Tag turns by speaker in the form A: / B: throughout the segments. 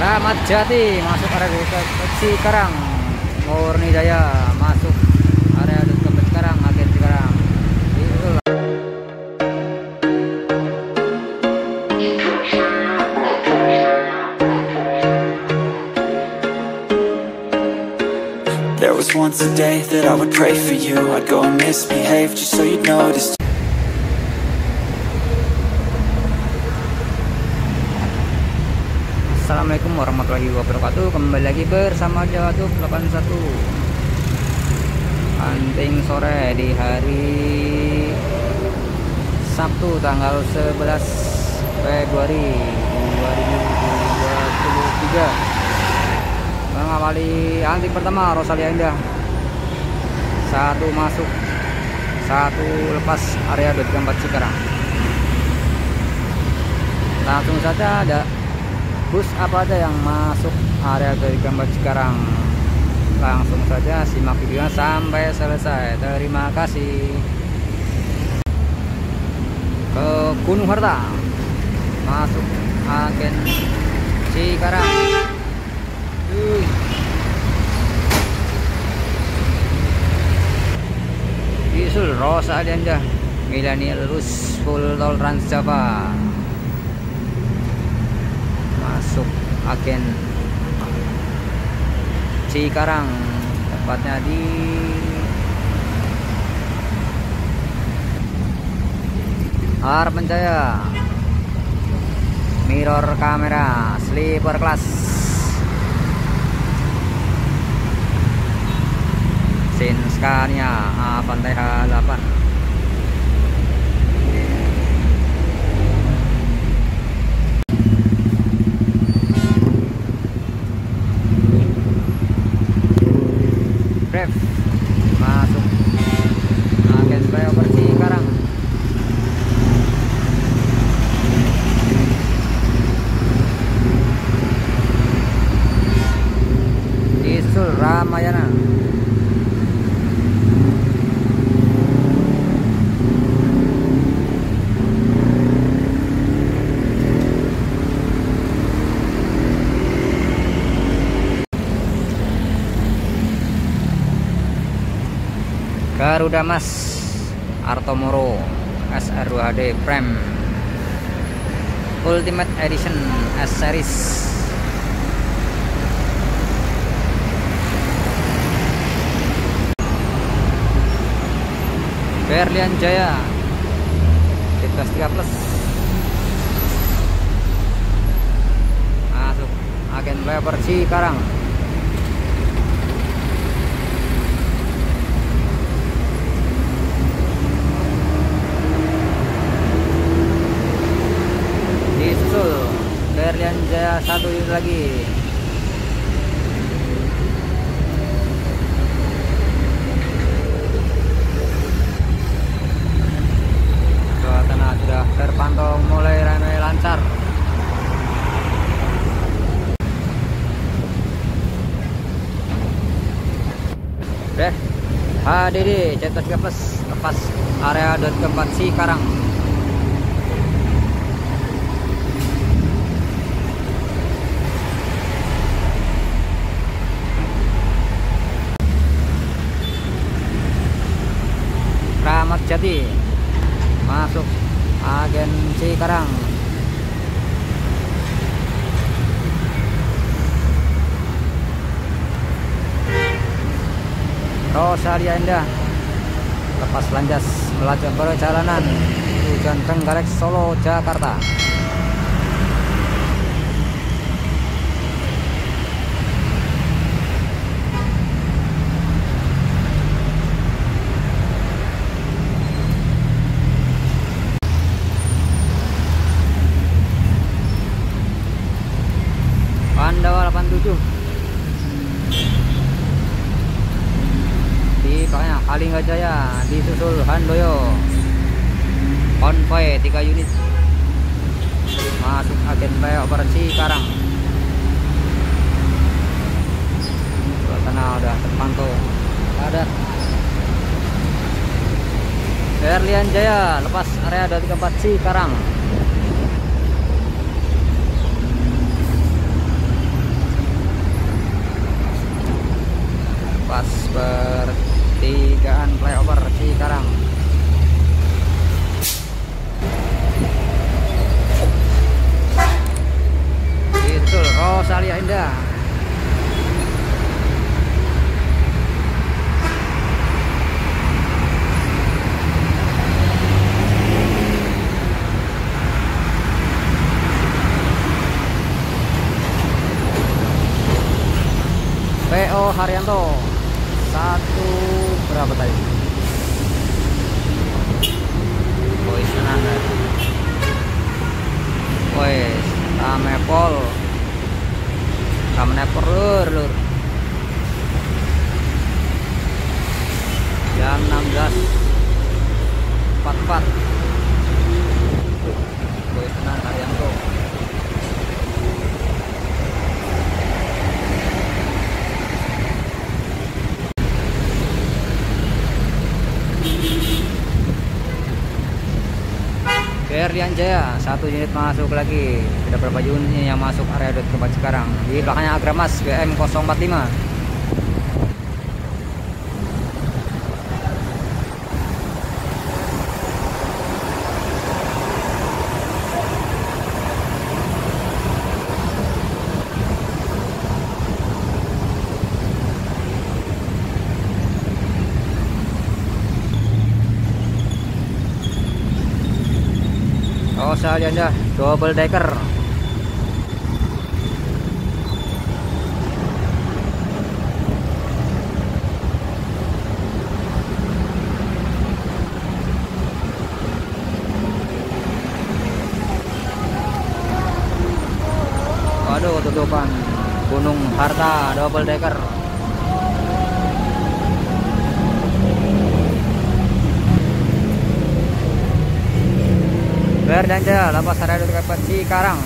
A: Ramat Jati masuk area Cikarang Murni Jaya masuk area Dut Cikarang agen Cikarang.
B: There was once a day that I would pray for you. I'd go and misbehave just so you'd notice
A: Assalamualaikum warahmatullahi wabarakatuh. Kembali lagi bersama Jatuh 81 Anting sore di hari Sabtu tanggal 11 Februari 2023 Mengawali anting pertama Rosalia Indah. Satu masuk Satu lepas area 24 Cikarang. Langsung saja ada bus apa aja yang masuk area dari gambar Cikarang langsung saja simak videonya sampai selesai. Terima kasih. Ke Gunung Harta. Masuk agen Cikarang. Yuh. Bisul Rosa Adianja Millennial Rus Full Tol Trans Java masuk agen. Cikarang tepatnya di Harapan Jaya mirror kamera sleeper class Sin Scania Avante H8 Rev masuk agen flyover Cikarang Ramayana. Garuda Mas Artomoro SR2HD Prime Ultimate Edition S Series Berlian Jaya. Titas 3 plus. Masuk. Agen Lever Cikarang disusul. Berlian Jaya satu lagi suasana sudah terpantau mulai ramai lancar Deh, HDD cetak 3 plus lepas area dot keempat Cikarang Kramat Jati masuk agen Cikarang Rosalia Indah lepas landas melaju perjalanan tujuan Trenggalek Solo Jakarta Pandawa 87 bawahnya Kalingga Jaya disusul Handoyo konvoy 3 unit. Masuk agen flyover Cikarang suasana udah terpantau. Padat Berlian Jaya lepas area 234 Cikarang flyover sekarang. Itu Rosalia oh, Indah. PO Haryanto. Satu berapa tadi? Woi senang ya Woi Tamepol Tamepol lur lur. Jam 16 44 Woi senang Haryanto Ferdian Jaya satu unit masuk lagi. Ada berapa unit yang masuk area dot sekarang? Di belakangnya Agramas BM 045 Saya anda double decker. Waduh tutupan Gunung Harta double decker Berdanja Lapas Sarado Kapat Cikarang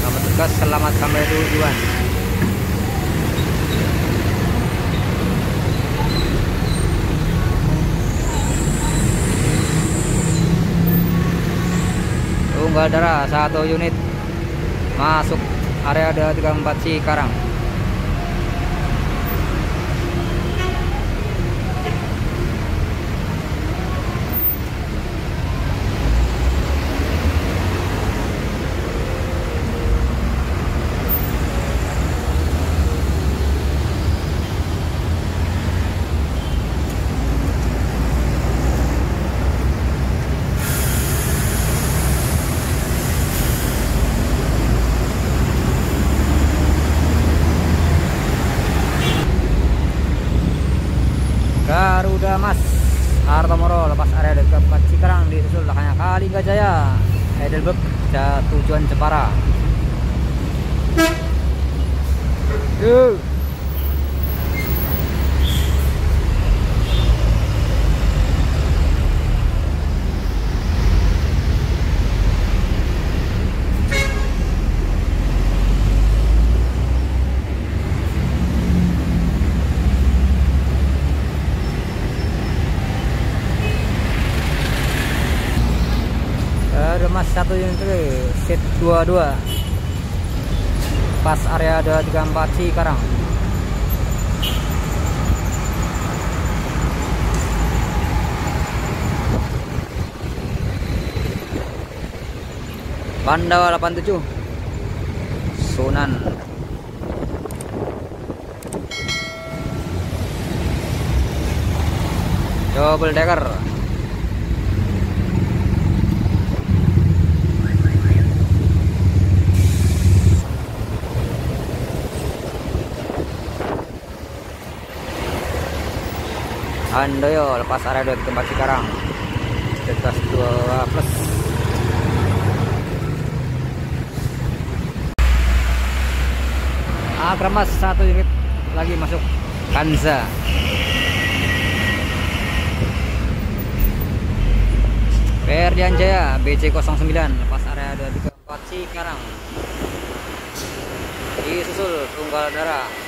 A: Selamat tugas selamat sampai tujuan. Tunggal darah satu unit. Masuk area 34 Cikarang Garuda Mas Hartomoro lepas area dekat Cikarang disusul belakangnya Kalingga Jaya Heidelberg tujuan Jepara Yuk ada mas satu unit set 22 pas area ada 34 Cikarang Pandawa 87 Sunan. Double decker Handoyo lepas area 2 tempat sekarang. Detas 2 plus. Akramas satu unit lagi masuk. Kanza. Ferdian Jaya BC 09 lepas area 234 Cikarang disusul tunggal darah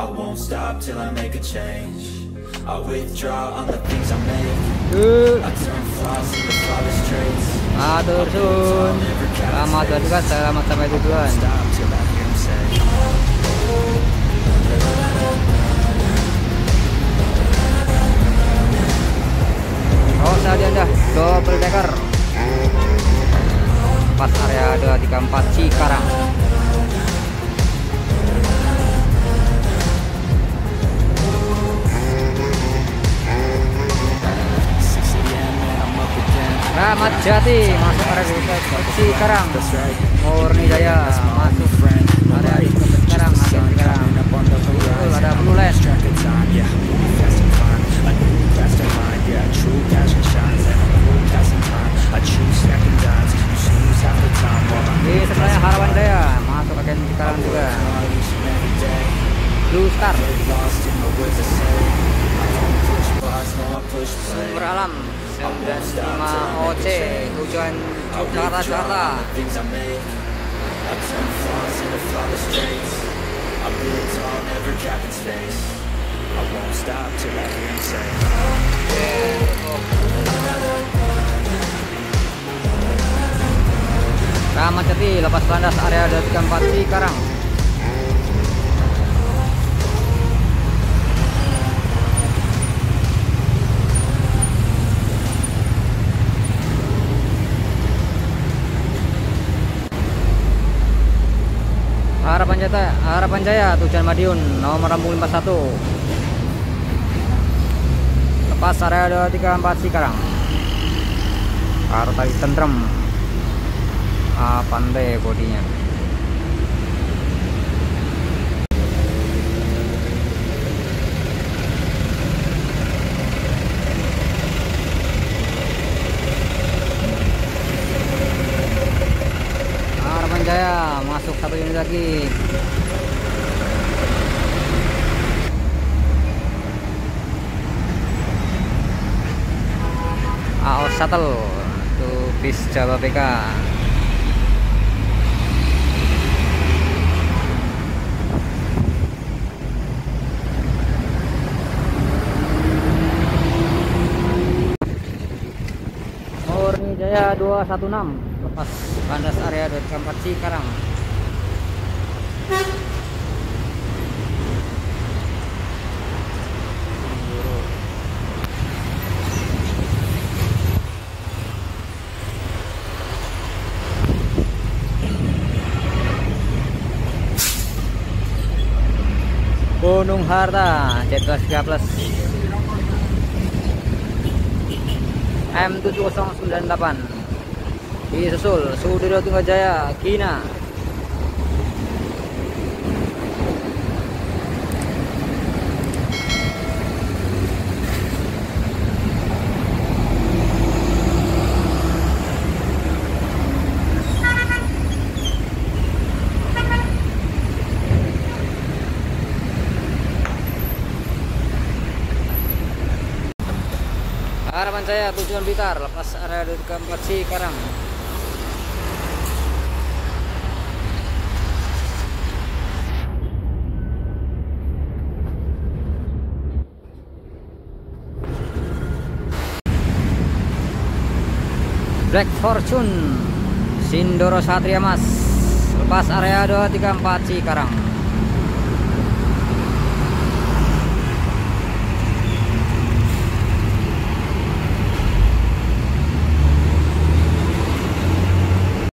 B: I won't stop till I make a change I withdraw on the things I make
A: Uh,
B: I turn flaws into flawless traits
A: Matur sun. Selamat bertugas, selamat sampai tujuan. Oh, saja anda double decker. Pas area 234 Cikarang.
B: Passion shines And I'm cool passing time, I choose stacking dimes You snooze half the time while I'm
A: Di sebelahnya Harapan Jaya masuk area Cikarang juga. Blue Star. Sumber Alam 95 OC tujuan Jakarta Jakarta.
B: things I made I turn flaws into flawless traits I build tall, never capping space I won't stop till I hear him say
A: Ramat Jati lepas landas area 234 Cikarang. Harapan Jaya, Harapan Jaya tujuan Madiun nomor lambung 51. Lepas area 234 Cikarang. Harus tadi tentrem. Ah, pandai bodinya. Harapan Jaya masuk satu unit lagi. AOS Shuttle itu bis Jawa Murni Jaya 216 lepas landas area 234 Cikarang Gunung Harta Z23 Plus M7098 disusul Sudiro Tunggajaya Kina harapan saya tujuan Blitar lepas area 234 Cikarang Black Fortune Sindoro Satria Mas lepas area 234 Cikarang